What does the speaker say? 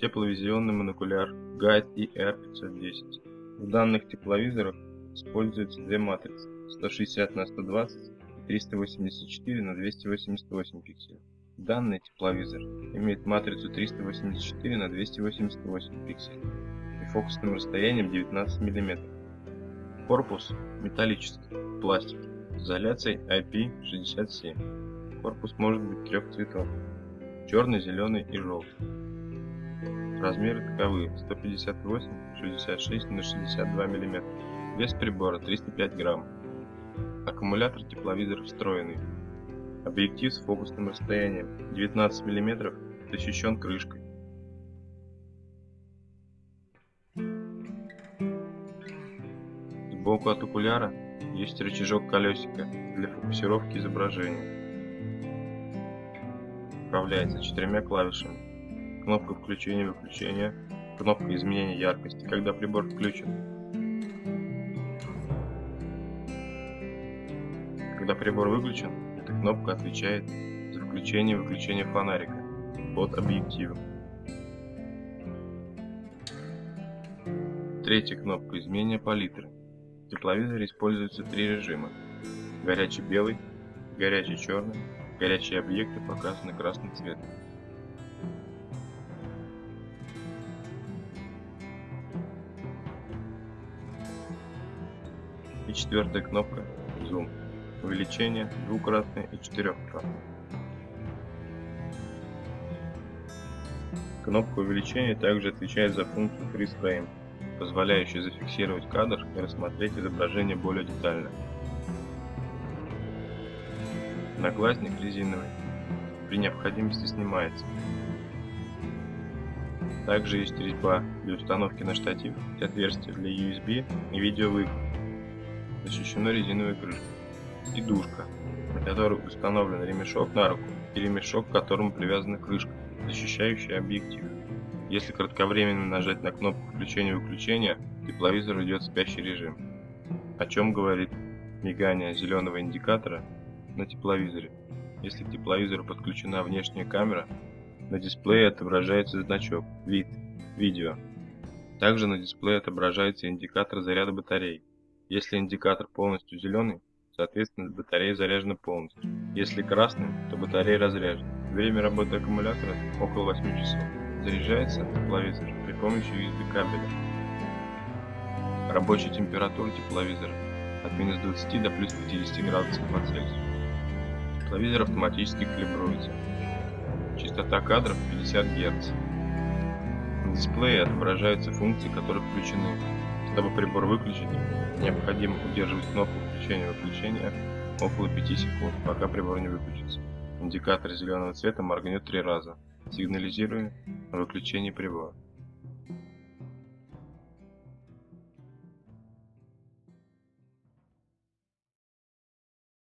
тепловизионный монокуляр Guide ER510. В данных тепловизорах используются две матрицы 160 на 120 и 384 на 288 пикселей. Данный тепловизор имеет матрицу 384 на 288 пикселей и фокусным расстоянием 19 мм. Корпус металлический, пластик, изоляцией IP67. Корпус может быть трех цветов – черный, зеленый и желтый. Размеры таковы 158, 66 на 62 мм. Вес прибора 305 грамм. Аккумулятор тепловизора встроенный. Объектив с фокусным расстоянием 19 мм защищен крышкой. Сбоку от окуляра есть рычажок колесика для фокусировки изображения. Управляется четырьмя клавишами кнопка включения-выключения, кнопка изменения яркости, когда прибор включен. Когда прибор выключен, эта кнопка отвечает за включение и выключение фонарика под объективом. Третья кнопка изменения палитры. В тепловизоре используются три режима. Горячий белый, горячий черный, горячие объекты показаны красным цветом. И четвертая кнопка Zoom. Увеличение двукратное и четырехкратное. Кнопка увеличения также отвечает за функцию Freeze позволяющую зафиксировать кадр и рассмотреть изображение более детально. Наглазник резиновый. При необходимости снимается. Также есть резьба для установки на штатив и отверстия для USB и видеовыход защищено резиновой крышкой, и душка, на которой установлен ремешок на руку и ремешок, к которому привязана крышка, защищающая объектив. Если кратковременно нажать на кнопку включения-выключения, тепловизор уйдет в спящий режим, о чем говорит мигание зеленого индикатора на тепловизоре. Если к тепловизору подключена внешняя камера, на дисплее отображается значок «Вид», «Видео». Также на дисплее отображается индикатор заряда батареи. Если индикатор полностью зеленый, соответственно батарея заряжена полностью. Если красный, то батарея разряжена. Время работы аккумулятора около 8 часов. Заряжается тепловизор при помощи USB кабеля. Рабочая температура тепловизора от минус 20 до плюс 50 градусов по Цельсию. Тепловизор автоматически калибруется. Частота кадров 50 Гц. На дисплее отображаются функции, которые включены. Чтобы прибор выключить, Необходимо удерживать кнопку включения-выключения около 5 секунд, пока прибор не выключится. Индикатор зеленого цвета моргнет три раза, сигнализируя о выключении прибора.